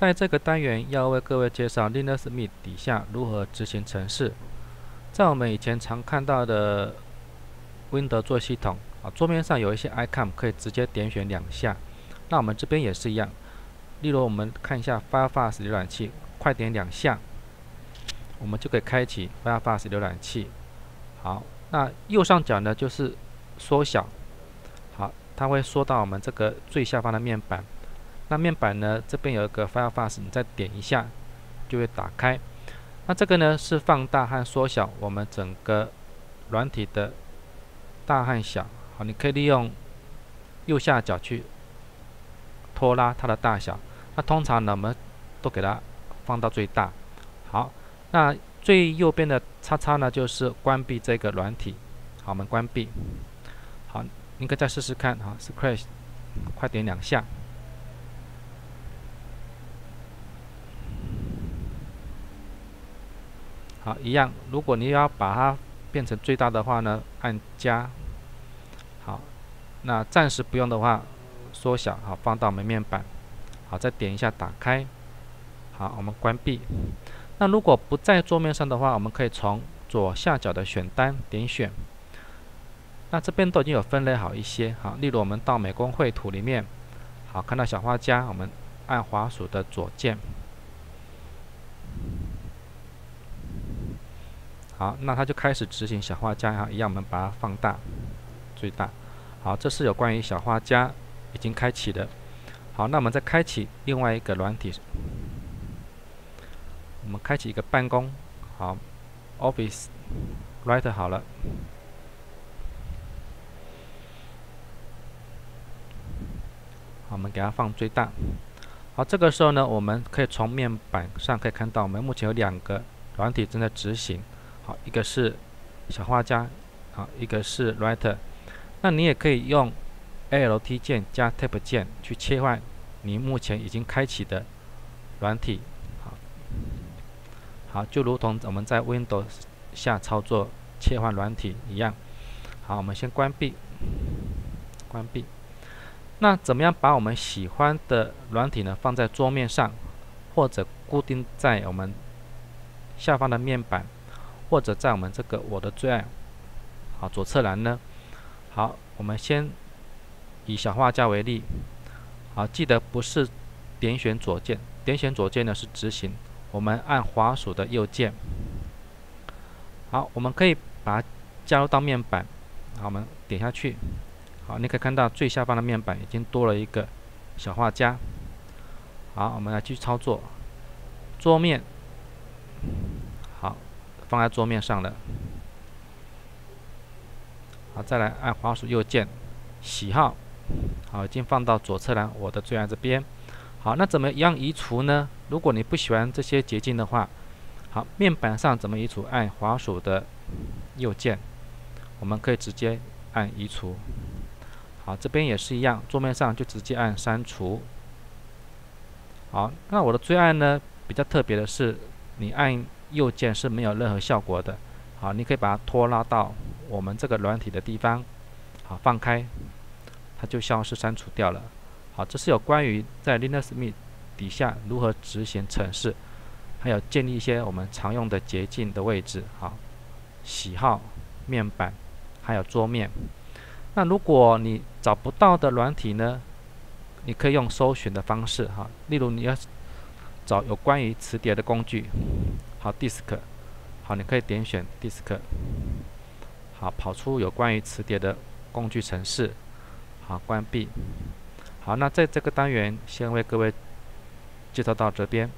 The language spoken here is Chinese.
在这个单元要为各位介绍 Linux Mint 底下如何执行程式。在我们以前常看到的 Windows 做系统啊，桌面上有一些 icon 可以直接点选两下。那我们这边也是一样，例如我们看一下 Firefox 浏览器，快点两下，我们就可以开启 Firefox 浏览器。好，那右上角呢就是缩小，好，它会缩到我们这个最下方的面板。那面板呢这边有一个 Firefox，你再点一下就会打开。那这个呢是放大和缩小我们整个软体的大和小。好，你可以利用右下角去。拖拉它的大小，那通常呢，我们都给它放到最大。好，那最右边的叉叉呢，就是关闭这个软体。好，我们关闭。好，应该再试试看。好，Scratch，快点两下。好，一样。如果你要把它变成最大的话呢，按加。好，那暂时不用的话。缩小好，放到门面板，好，再点一下打开，好，我们关闭。那如果不在桌面上的话，我们可以从左下角的选单点选。那这边都已经有分类好一些，好，例如我们到美工绘图里面，好，看到小画家，我们按滑鼠的左键，好，那它就开始执行小画家，哈，一样我们把它放大，最大，好，这是有关于小画家。已经开启的，好，那我们再开启另外一个软体，我们开启一个办公，好，Office，Writer 好了，好，我们给它放最大，好，这个时候呢，我们可以从面板上可以看到，我们目前有两个软体正在执行，好，一个是小画家，好，一个是 Writer，那你也可以用。Alt 键加 Tab 键去切换你目前已经开启的软体，好，好，就如同我们在 Windows 下操作切换软体一样。好，我们先关闭，关闭。那怎么样把我们喜欢的软体呢放在桌面上，或者固定在我们下方的面板，或者在我们这个我的最爱，好左侧栏呢？好，我们先。以小画家为例，好，记得不是点选左键，点选左键呢是执行，我们按滑鼠的右键。好，我们可以把它加入到面板，好，我们点下去，好，你可以看到最下方的面板已经多了一个小画家。好，我们来继续操作，桌面，放在桌面上了。好，再来按滑鼠右键，喜好。好，已经放到左侧栏，我的最爱这边。好，那怎么样移除呢？如果你不喜欢这些捷径的话，好，面板上怎么移除？按滑鼠的右键，我们可以直接按移除。好，这边也是一样，桌面上就直接按删除。好，那我的最爱呢，比较特别的是，你按右键是没有任何效果的。好，你可以把它拖拉到我们这个软体的地方，好，放开。它就消失删除掉了。好，这是有关于在 Linux Mint 底下如何执行程式，还有建立一些我们常用的捷径的位置。好，喜好、面板，还有桌面。那如果你找不到的软体呢？你可以用搜寻的方式。哈，例如你要找有关于磁碟的工具，好，Disk，好，你可以点选 Disk，好，跑出有关于磁碟的工具程式。好，关闭。好，那在这个单元先为各位介绍到这边。